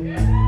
Yeah.